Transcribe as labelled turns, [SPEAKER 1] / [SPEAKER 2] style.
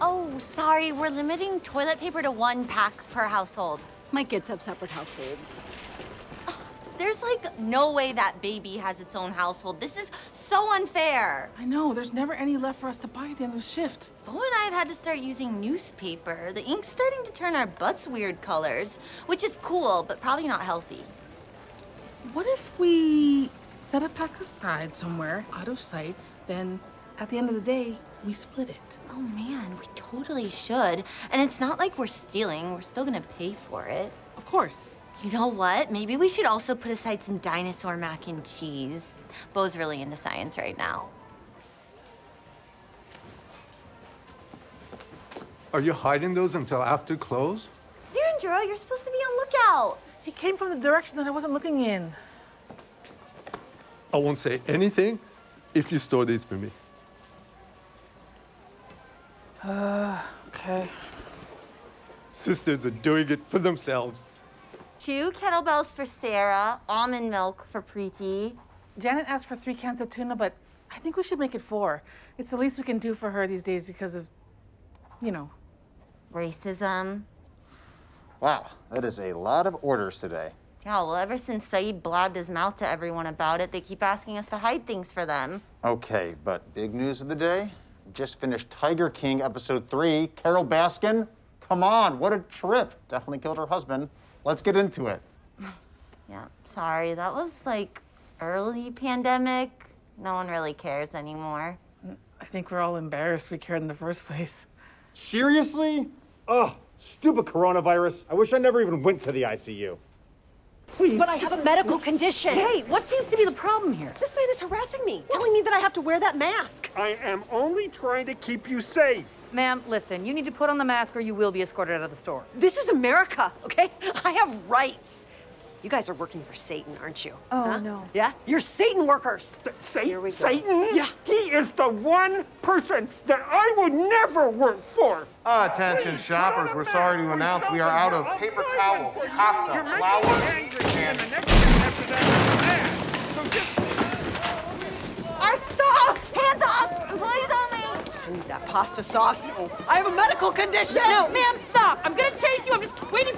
[SPEAKER 1] Oh, sorry, we're limiting toilet paper to one pack per household.
[SPEAKER 2] My kids have separate households.
[SPEAKER 1] There's like no way that baby has its own household. This is so unfair.
[SPEAKER 3] I know, there's never any left for us to buy at the end of the shift.
[SPEAKER 1] Bo and I have had to start using newspaper. The ink's starting to turn our butts weird colors, which is cool, but probably not healthy.
[SPEAKER 3] What if we set a pack aside somewhere, out of sight, then at the end of the day, we split it?
[SPEAKER 1] Oh man, we totally should. And it's not like we're stealing, we're still gonna pay for it.
[SPEAKER 3] Of course.
[SPEAKER 1] You know what? Maybe we should also put aside some dinosaur mac and cheese. Bo's really into science right now.
[SPEAKER 4] Are you hiding those until after close?
[SPEAKER 1] Sandra, you're supposed to be on lookout.
[SPEAKER 3] It came from the direction that I wasn't looking in.
[SPEAKER 4] I won't say anything if you store these for me.
[SPEAKER 3] Uh, okay.
[SPEAKER 4] Sisters are doing it for themselves.
[SPEAKER 1] Two kettlebells for Sarah, almond milk for Preeti.
[SPEAKER 3] Janet asked for three cans of tuna, but I think we should make it four. It's the least we can do for her these days because of, you know.
[SPEAKER 1] Racism.
[SPEAKER 5] Wow, that is a lot of orders today.
[SPEAKER 1] Yeah, well, ever since Saeed blabbed his mouth to everyone about it, they keep asking us to hide things for them.
[SPEAKER 5] Okay, but big news of the day. Just finished Tiger King episode three. Carole Baskin, come on, what a trip. Definitely killed her husband. Let's get into it.
[SPEAKER 1] Yeah, sorry, that was like early pandemic. No one really cares anymore.
[SPEAKER 3] I think we're all embarrassed we cared in the first place.
[SPEAKER 6] Seriously? Ugh, stupid coronavirus. I wish I never even went to the ICU.
[SPEAKER 7] But I have a medical condition.
[SPEAKER 2] Hey, what seems to be the problem here?
[SPEAKER 7] This man is harassing me, telling me that I have to wear that mask.
[SPEAKER 8] I am only trying to keep you safe.
[SPEAKER 2] Ma'am, listen, you need to put on the mask or you will be escorted out of the store.
[SPEAKER 7] This is America, okay? I have rights. You guys are working for Satan, aren't you?
[SPEAKER 2] Oh, no.
[SPEAKER 7] Yeah? You're Satan workers.
[SPEAKER 8] Satan?
[SPEAKER 7] we go.
[SPEAKER 8] Satan?
[SPEAKER 7] Yeah.
[SPEAKER 8] He is the one person that I would never work for.
[SPEAKER 9] Ah, attention shoppers, we're sorry to announce we are out of paper towels, pasta, flour, and
[SPEAKER 7] Our stuff!
[SPEAKER 1] Hands off! Employees only!
[SPEAKER 7] I need that pasta sauce. I have a medical condition.
[SPEAKER 2] No, ma'am, stop! I'm gonna chase you. I'm just waiting for six feet.